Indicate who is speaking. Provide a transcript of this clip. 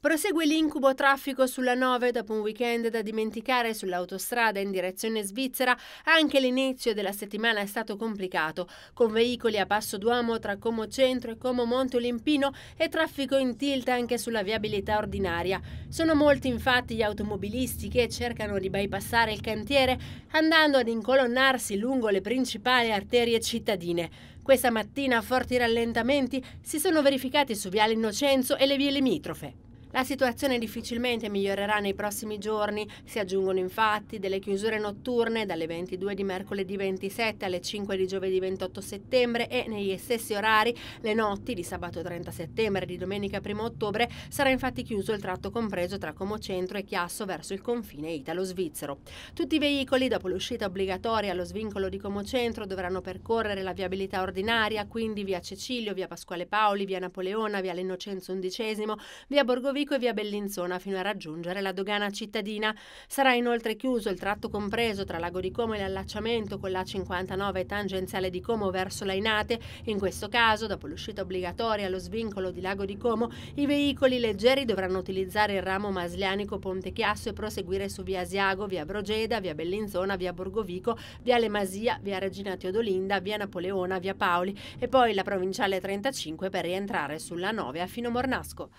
Speaker 1: Prosegue l'incubo traffico sulla 9 dopo un weekend da dimenticare sull'autostrada in direzione svizzera. Anche l'inizio della settimana è stato complicato, con veicoli a passo d'uomo tra Como Centro e Como Monte Olimpino e traffico in tilt anche sulla viabilità ordinaria. Sono molti infatti gli automobilisti che cercano di bypassare il cantiere andando ad incolonnarsi lungo le principali arterie cittadine. Questa mattina forti rallentamenti si sono verificati su Viale Innocenzo e le vie limitrofe. La situazione difficilmente migliorerà nei prossimi giorni, si aggiungono infatti delle chiusure notturne dalle 22 di mercoledì 27 alle 5 di giovedì 28 settembre e negli stessi orari le notti di sabato 30 settembre e di domenica 1 ottobre sarà infatti chiuso il tratto compreso tra Como Centro e Chiasso verso il confine italo-svizzero. Tutti i veicoli dopo l'uscita obbligatoria allo svincolo di Como Centro dovranno percorrere la viabilità ordinaria, quindi via Cecilio, via Pasquale Paoli, via Napoleona, via L'Innocenzo XI, via Borgovia Vico e via Bellinzona fino a raggiungere la dogana cittadina. Sarà inoltre chiuso il tratto compreso tra Lago di Como e l'allacciamento con la 59 tangenziale di Como verso Lainate. In questo caso, dopo l'uscita obbligatoria allo svincolo di Lago di Como, i veicoli leggeri dovranno utilizzare il ramo Maslianico Ponte Chiasso e proseguire su via Asiago, via Brogeda, via Bellinzona, via Borgovico, via Le Masia, via Regina Teodolinda, via Napoleona, via Paoli e poi la provinciale 35 per rientrare sulla 9 a Fino Mornasco.